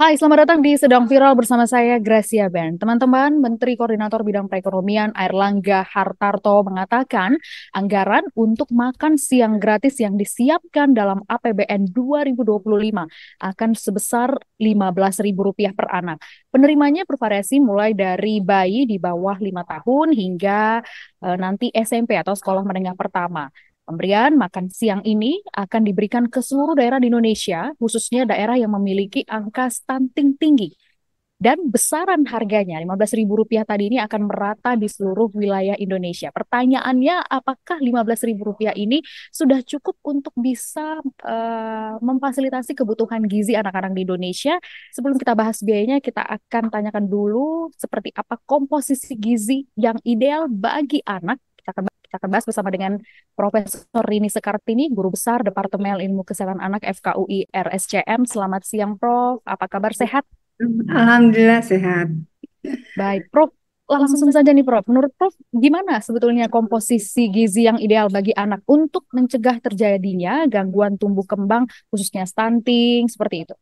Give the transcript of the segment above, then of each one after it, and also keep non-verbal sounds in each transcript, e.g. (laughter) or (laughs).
Hai, selamat datang di Sedang Viral bersama saya Gracia Ben. Teman-teman, Menteri Koordinator Bidang Perekonomian Airlangga Hartarto mengatakan anggaran untuk makan siang gratis yang disiapkan dalam APBN 2025 akan sebesar Rp15.000 per anak. Penerimanya bervariasi mulai dari bayi di bawah 5 tahun hingga uh, nanti SMP atau sekolah menengah pertama. Pemberian makan siang ini akan diberikan ke seluruh daerah di Indonesia, khususnya daerah yang memiliki angka stunting tinggi. Dan besaran harganya Rp15.000 tadi ini akan merata di seluruh wilayah Indonesia. Pertanyaannya, apakah Rp15.000 ini sudah cukup untuk bisa uh, memfasilitasi kebutuhan gizi anak-anak di Indonesia? Sebelum kita bahas biayanya, kita akan tanyakan dulu seperti apa komposisi gizi yang ideal bagi anak. Kita akan kita akan bahas bersama dengan Profesor Rini Sekartini, Guru Besar Departemen Ilmu Kesehatan Anak FKUI RSCM. Selamat siang, Prof. Apa kabar? Sehat? Alhamdulillah sehat. Baik, Prof. Langsung saja nih, Prof. Menurut Prof, gimana sebetulnya komposisi gizi yang ideal bagi anak untuk mencegah terjadinya gangguan tumbuh kembang, khususnya stunting, seperti itu?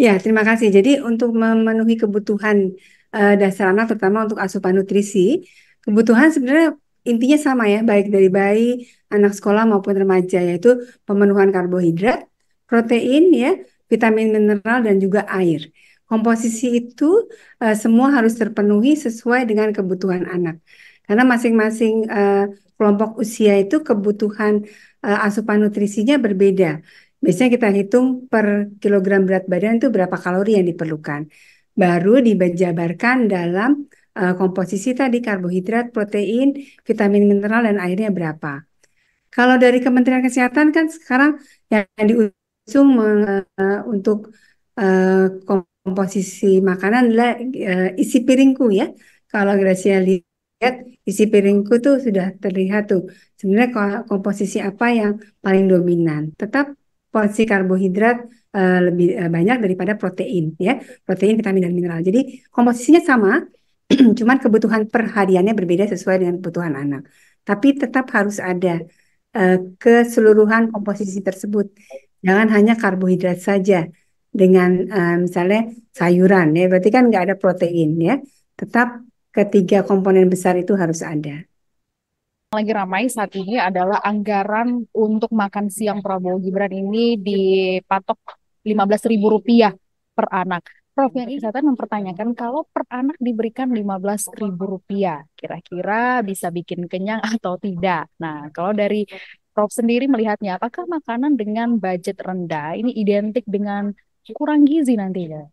Ya, terima kasih. Jadi untuk memenuhi kebutuhan uh, dasar anak, terutama untuk asupan nutrisi, kebutuhan sebenarnya intinya sama ya, baik dari bayi, anak sekolah maupun remaja, yaitu pemenuhan karbohidrat, protein ya, vitamin mineral dan juga air. Komposisi itu uh, semua harus terpenuhi sesuai dengan kebutuhan anak. Karena masing-masing uh, kelompok usia itu kebutuhan uh, asupan nutrisinya berbeda. Biasanya kita hitung per kilogram berat badan itu berapa kalori yang diperlukan. Baru dijabarkan dalam uh, komposisi tadi karbohidrat, protein, vitamin mineral dan airnya berapa. Kalau dari Kementerian Kesehatan kan sekarang yang diusung uh, untuk uh, komposisi makanan adalah isi piringku ya. Kalau Gracia lihat isi piringku tuh sudah terlihat tuh sebenarnya komposisi apa yang paling dominan. Tetap porsi karbohidrat lebih banyak daripada protein ya, protein, vitamin dan mineral. Jadi komposisinya sama, (clears throat) Cuman kebutuhan perhariannya berbeda sesuai dengan kebutuhan anak. Tapi tetap harus ada uh, keseluruhan komposisi tersebut. Jangan hanya karbohidrat saja dengan uh, misalnya sayuran ya. Berarti kan nggak ada protein ya. Tetap ketiga komponen besar itu harus ada. Lagi ramai saat ini adalah anggaran untuk makan siang Prabowo Gibran ini dipatok Rp15.000 per anak. Prof, yang Kesehatan mempertanyakan kalau per anak diberikan Rp15.000, kira-kira bisa bikin kenyang (laughs) atau tidak? Nah, kalau dari Prof sendiri melihatnya, apakah makanan dengan budget rendah ini identik dengan kurang gizi nantinya?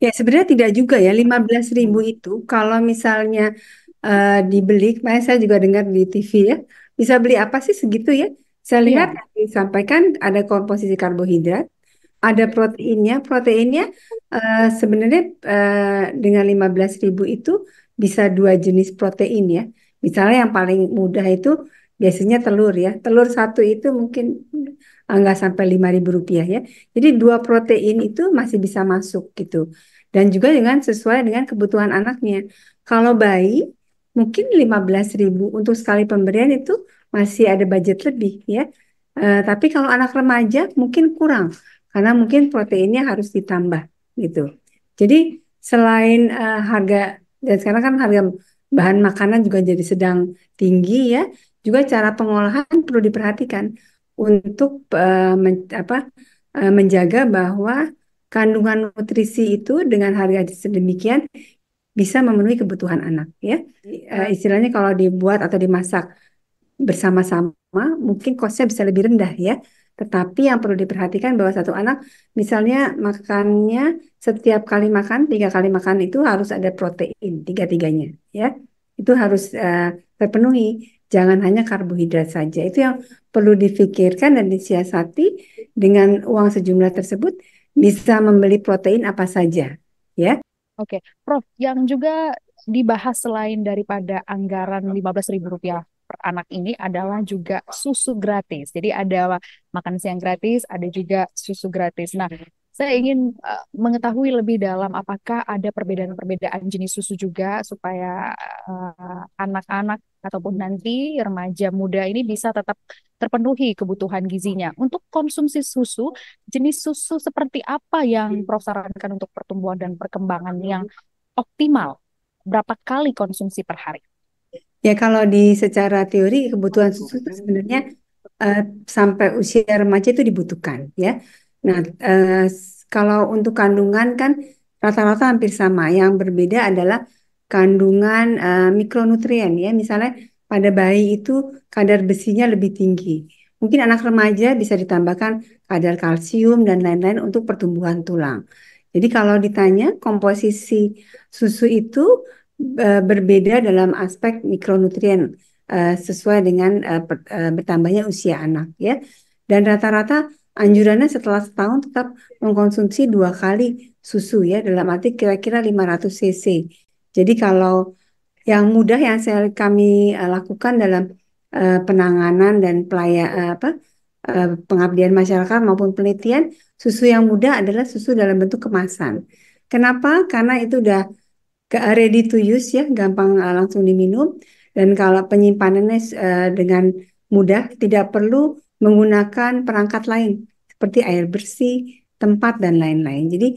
Ya, sebenarnya tidak juga ya. 15 ribu itu kalau misalnya uh, dibeli, kemarin saya juga dengar di TV ya, bisa beli apa sih segitu ya? Saya lihat ya. disampaikan ada komposisi karbohidrat, ada proteinnya. Proteinnya uh, sebenarnya uh, dengan 15.000 itu bisa dua jenis protein ya. Misalnya yang paling mudah itu biasanya telur ya. Telur satu itu mungkin nggak sampai lima ribu rupiah ya. Jadi dua protein itu masih bisa masuk gitu. Dan juga dengan sesuai dengan kebutuhan anaknya. Kalau bayi mungkin 15.000 untuk sekali pemberian itu masih ada budget lebih ya. Uh, tapi kalau anak remaja mungkin kurang karena mungkin proteinnya harus ditambah gitu. Jadi selain uh, harga dan sekarang kan harga bahan makanan juga jadi sedang tinggi ya, juga cara pengolahan perlu diperhatikan untuk uh, men, apa, uh, menjaga bahwa kandungan nutrisi itu dengan harga sedemikian bisa memenuhi kebutuhan anak ya. Uh, istilahnya kalau dibuat atau dimasak bersama-sama mungkin kosnya bisa lebih rendah ya tetapi yang perlu diperhatikan bahwa satu anak misalnya makannya setiap kali makan, tiga kali makan itu harus ada protein, tiga-tiganya ya. Itu harus uh, terpenuhi. Jangan hanya karbohidrat saja. Itu yang perlu difikirkan dan disiasati dengan uang sejumlah tersebut bisa membeli protein apa saja ya. Oke, Prof, yang juga dibahas selain daripada anggaran Rp15.000 per anak ini adalah juga susu gratis. Jadi ada makan siang gratis, ada juga susu gratis. Nah, saya ingin uh, mengetahui lebih dalam apakah ada perbedaan-perbedaan jenis susu juga supaya anak-anak uh, ataupun nanti remaja muda ini bisa tetap terpenuhi kebutuhan gizinya. Untuk konsumsi susu, jenis susu seperti apa yang Prof sarankan untuk pertumbuhan dan perkembangan yang optimal? Berapa kali konsumsi per hari? Ya kalau di secara teori kebutuhan susu itu sebenarnya uh, sampai usia remaja itu dibutuhkan ya. Nah uh, kalau untuk kandungan kan rata-rata hampir sama. Yang berbeda adalah kandungan uh, mikronutrien ya. Misalnya pada bayi itu kadar besinya lebih tinggi. Mungkin anak remaja bisa ditambahkan kadar kalsium dan lain-lain untuk pertumbuhan tulang. Jadi kalau ditanya komposisi susu itu berbeda dalam aspek mikronutrien uh, sesuai dengan uh, bertambahnya usia anak ya. Dan rata-rata anjurannya setelah setahun tetap mengkonsumsi dua kali susu ya dalam arti kira-kira 500 cc. Jadi kalau yang mudah yang saya kami lakukan dalam penanganan dan pelaya apa pengabdian masyarakat maupun penelitian susu yang mudah adalah susu dalam bentuk kemasan. Kenapa? Karena itu udah ready to use ya, gampang uh, langsung diminum dan kalau penyimpanannya uh, dengan mudah tidak perlu menggunakan perangkat lain seperti air bersih, tempat dan lain-lain. Jadi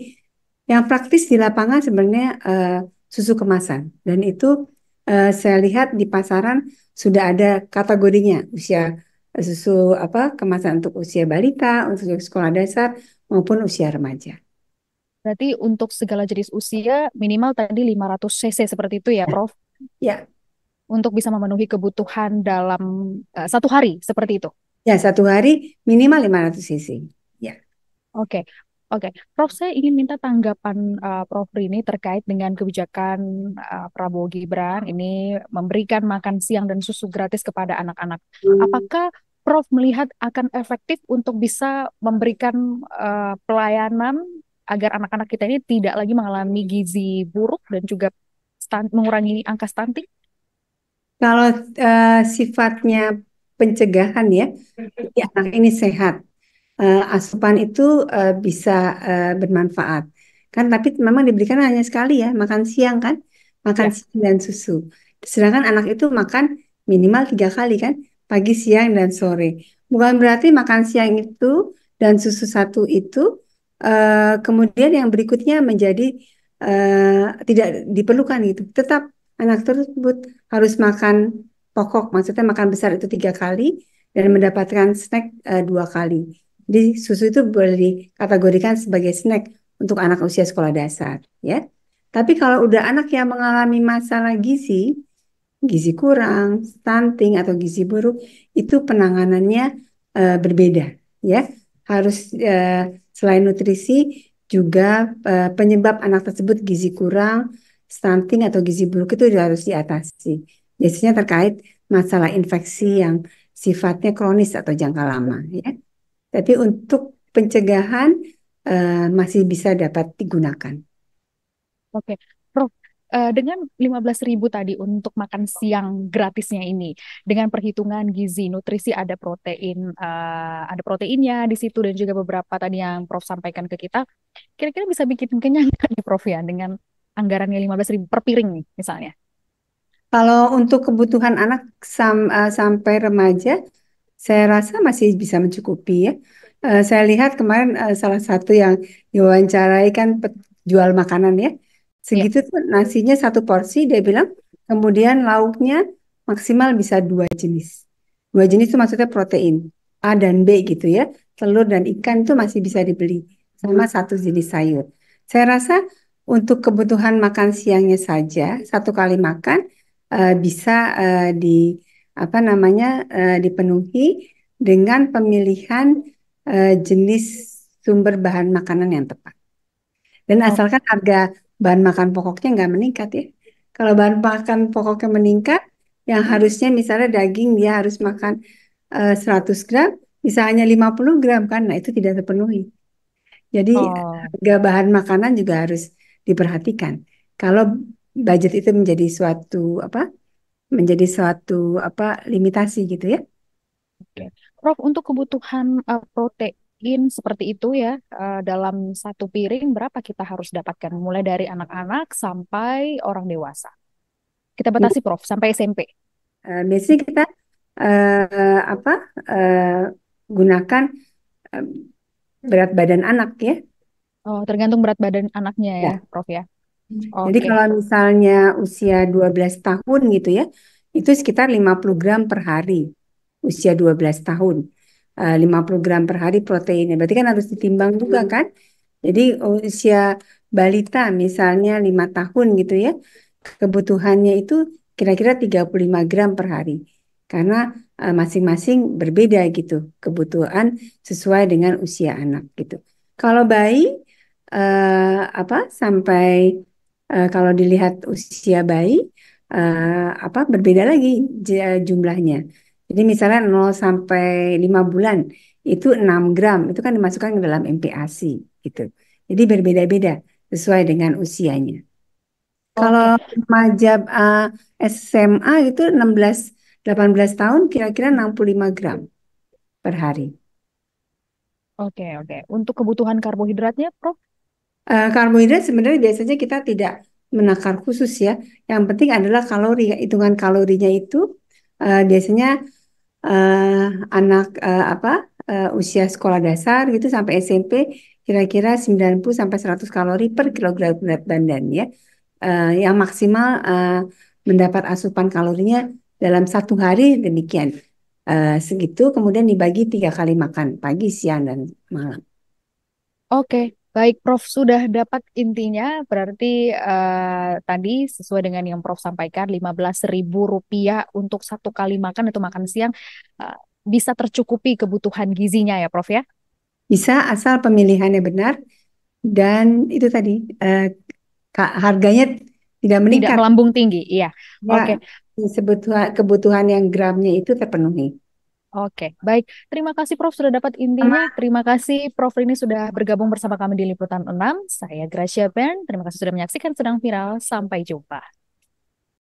yang praktis di lapangan sebenarnya uh, susu kemasan dan itu uh, saya lihat di pasaran sudah ada kategorinya usia susu apa kemasan untuk usia balita, untuk sekolah dasar maupun usia remaja. Berarti untuk segala jenis usia minimal tadi 500 cc seperti itu ya, Prof? Ya. Untuk bisa memenuhi kebutuhan dalam uh, satu hari seperti itu? Ya, satu hari minimal 500 cc. Ya. Oke. Okay. Oke, okay. Prof, saya ingin minta tanggapan uh, Prof Rini terkait dengan kebijakan uh, Prabowo Gibran ini memberikan makan siang dan susu gratis kepada anak-anak. Hmm. Apakah Prof melihat akan efektif untuk bisa memberikan uh, pelayanan agar anak-anak kita ini tidak lagi mengalami gizi buruk dan juga mengurangi angka stunting? Kalau uh, sifatnya pencegahan ya, ya anak ini sehat, uh, asupan itu uh, bisa uh, bermanfaat. Kan tapi memang diberikan hanya sekali ya, makan siang kan, makan ya. siang dan susu. Sedangkan anak itu makan minimal tiga kali kan, pagi, siang, dan sore. Bukan berarti makan siang itu dan susu satu itu uh, kemudian yang berikutnya menjadi uh, tidak diperlukan gitu. Tetap anak tersebut harus makan pokok, maksudnya makan besar itu tiga kali dan mendapatkan snack uh, dua kali. Jadi susu itu boleh dikategorikan sebagai snack untuk anak usia sekolah dasar, ya. Tapi kalau udah anak yang mengalami masalah gizi, gizi kurang, stunting atau gizi buruk, itu penanganannya uh, berbeda, ya. Harus uh, Selain nutrisi, juga uh, penyebab anak tersebut gizi kurang, stunting atau gizi buruk itu harus diatasi. Biasanya terkait masalah infeksi yang sifatnya kronis atau jangka lama ya. Tapi untuk pencegahan uh, masih bisa dapat digunakan. Oke, uh, dengan 15.000 tadi untuk makan siang gratisnya ini. Dengan perhitungan gizi nutrisi ada protein uh, ada proteinnya di situ dan juga beberapa tadi yang Prof sampaikan ke kita. Kira-kira bisa bikin kenyang (laughs) kan nih Prof ya dengan anggarannya 15.000 per piring nih misalnya? Kalau untuk kebutuhan anak sam, uh, sampai remaja saya rasa masih bisa mencukupi ya. Uh, saya lihat kemarin uh, salah satu yang diwawancarai kan jual makanan ya Segitu ya. tuh nasinya satu porsi dia bilang, kemudian lauknya maksimal bisa dua jenis. Dua jenis itu maksudnya protein A dan B gitu ya. Telur dan ikan itu masih bisa dibeli sama satu jenis sayur. Saya rasa untuk kebutuhan makan siangnya saja satu kali makan uh, bisa uh, di apa namanya uh, dipenuhi dengan pemilihan uh, jenis sumber bahan makanan yang tepat. Dan oh. asalkan harga bahan makan pokoknya nggak meningkat ya. Kalau bahan makan pokoknya meningkat, yang harusnya misalnya daging dia harus makan uh, eh, 100 gram, bisa hanya 50 gram kan, nah itu tidak terpenuhi. Jadi oh. harga bahan makanan juga harus diperhatikan. Kalau budget itu menjadi suatu apa? Menjadi suatu apa limitasi gitu ya. Prof, untuk kebutuhan uh, protein mungkin seperti itu ya uh, dalam satu piring berapa kita harus dapatkan mulai dari anak-anak sampai orang dewasa. Kita batasi Prof sampai SMP. Uh, biasanya kita eh, apa eh, gunakan eh, berat badan anak ya. Oh, tergantung berat badan anaknya ya, Ya. Prof ya. Jadi Oke. kalau misalnya usia 12 tahun gitu ya, itu sekitar 50 gram per hari. Usia 12 tahun. Eh, 50 gram per hari proteinnya. Berarti kan harus ditimbang juga kan? Jadi usia balita misalnya 5 tahun gitu ya, kebutuhannya itu kira-kira 35 gram per hari. Karena eh, masing-masing berbeda gitu kebutuhan sesuai dengan usia anak gitu. Kalau bayi eh, apa sampai eh, kalau dilihat usia bayi eh, apa berbeda lagi jumlahnya. Jadi misalnya 0 sampai 5 bulan itu 6 gram itu kan dimasukkan ke dalam MPASI gitu. Jadi berbeda-beda sesuai dengan usianya. Kalau Oke. remaja eh, SMA itu 16 18 tahun kira-kira 65 gram per hari. Oke, oke. Untuk kebutuhan karbohidratnya, Prof? Eh, karbohidrat sebenarnya biasanya kita tidak menakar khusus ya. Yang penting adalah kalori. Hitungan kalorinya itu eh, biasanya eh, anak eh, apa eh, usia sekolah dasar gitu sampai SMP kira-kira 90 sampai 100 kalori per kilogram berat badan ya. Eh, yang maksimal eh, mendapat asupan kalorinya dalam satu hari demikian. Eh, segitu kemudian dibagi tiga kali makan pagi, siang dan malam. Oke, baik Prof sudah dapat intinya. Berarti eh, tadi sesuai dengan yang Prof sampaikan, lima belas ribu rupiah untuk satu kali makan itu makan siang eh, bisa tercukupi kebutuhan gizinya ya Prof ya? Bisa asal pemilihannya benar dan itu tadi eh, ka- harganya tidak Tidak meningkat. melambung tinggi, iya. Ya, Oke, kebutuhan kebutuhan yang gramnya itu terpenuhi. Oke. Baik, terima kasih Prof sudah dapat intinya. Terima kasih Prof ini sudah bergabung bersama kami di Liputan 6. Saya Gracia Ben. Terima kasih sudah menyaksikan Sedang Viral. Sampai jumpa.